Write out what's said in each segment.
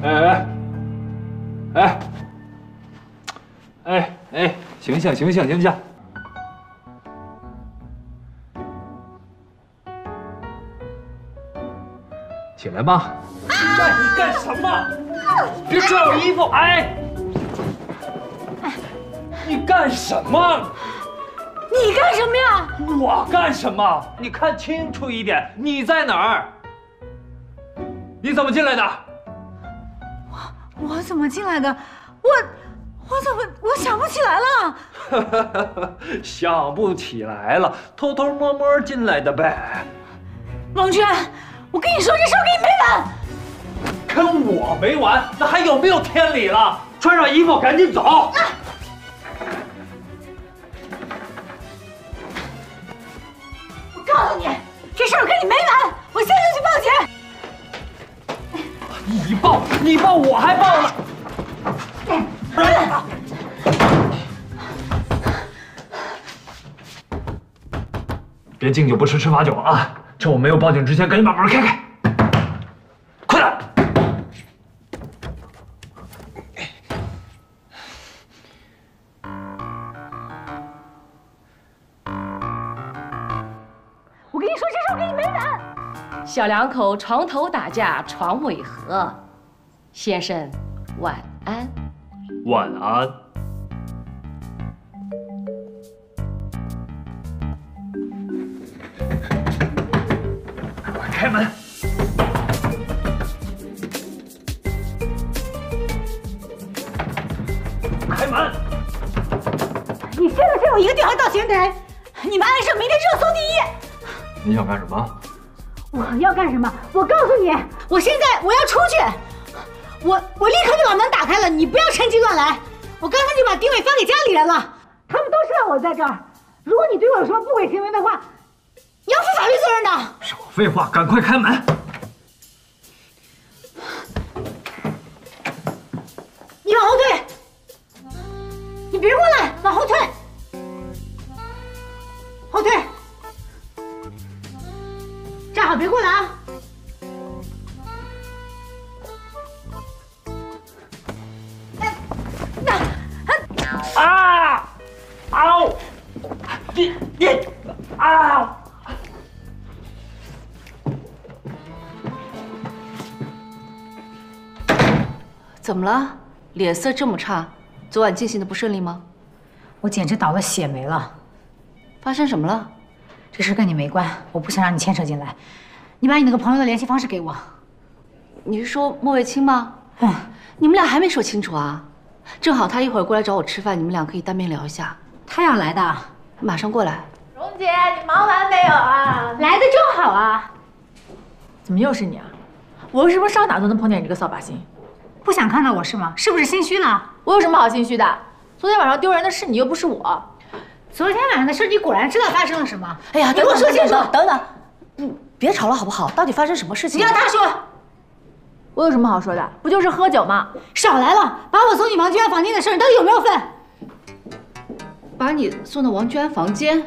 哎哎哎哎哎，醒醒醒醒醒醒！起来吧！哎，你干什么？别拽我衣服！哎，你干什么？你干什么呀？我干什么？你看清楚一点，你在哪儿？你怎么进来的？我我怎么进来的？我我怎么我想不起来了？想不起来了，偷偷摸摸进来的呗。王娟，我跟你说这事儿跟你没完。跟我没完，那还有没有天理了？穿上衣服赶紧走。我你报，你报，我还报呢。别敬酒不吃吃罚酒啊！趁我没有报警之前，赶紧把门开开。小两口床头打架床尾和，先生晚安。晚安。快开门！开门！你现在只有一个电话到前台，你们安省明天热搜第一。你想干什么？我要干什么？我告诉你，我现在我要出去，我我立刻就把门打开了，你不要趁机乱来。我刚才就把定位发给家里人了，他们都知道我在这儿。如果你对我有什么不轨行为的话，你要负法律责任的。少废话，赶快开门！你往后退，你别过来，往后退，后退，站好，别过来啊！啊！嗷！你你啊！怎么了？脸色这么差，昨晚进行的不顺利吗？我简直倒了血霉了。发生什么了？这事跟你没关，我不想让你牵扯进来。你把你那个朋友的联系方式给我。你是说莫卫青吗？嗯，你们俩还没说清楚啊？正好他一会儿过来找我吃饭，你们俩可以当面聊一下。他要来的，马上过来。蓉姐，你忙完没有啊？来的正好啊。怎么又是你啊？我又是不是上哪都能碰见你这个扫把星？不想看到我是吗？是不是心虚了？我有什么好心虚的？昨天晚上丢人的是你，又不是我。昨天晚上的事，你果然知道发生了什么。哎呀，你给我说清楚。等等，你别吵了好不好？到底发生什么事情？你让他说。我有什么好说的？不就是喝酒吗？少来了！把我送你王娟安房间的事，你到底有没有份？把你送到王娟安房间？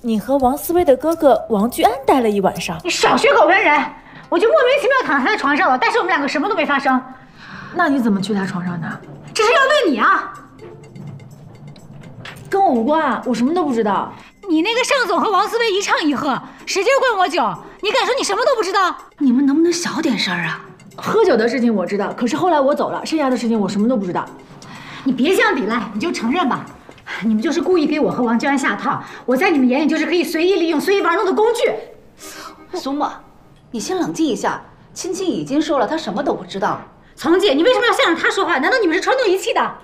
你和王思薇的哥哥王居安待了一晚上。你少学狗跟人！我就莫名其妙躺在他的床上了，但是我们两个什么都没发生。那你怎么去他床上的？这是要问你啊！跟我无关，我什么都不知道。你那个尚总和王思薇一唱一和，使劲灌我酒，你敢说你什么都不知道？你们能不能小点声啊？喝酒的事情我知道，可是后来我走了，剩下的事情我什么都不知道。你别想抵赖，你就承认吧。你们就是故意给我和王娟安下套，我在你们眼里就是可以随意利用、随意玩弄的工具。苏沫，你先冷静一下。青青已经说了，她什么都不知道。丛姐，你为什么要向着她说话？难道你们是传统仪器的？